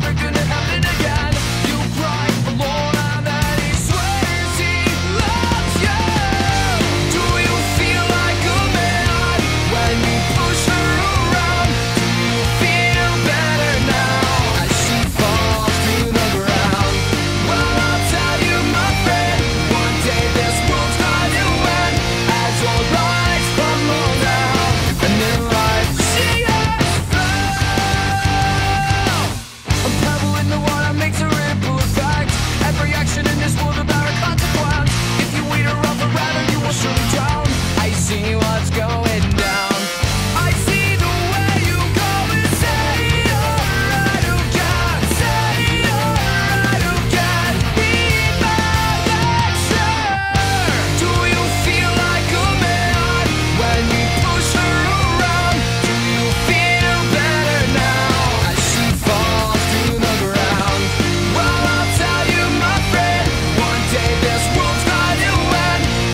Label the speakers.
Speaker 1: never do this world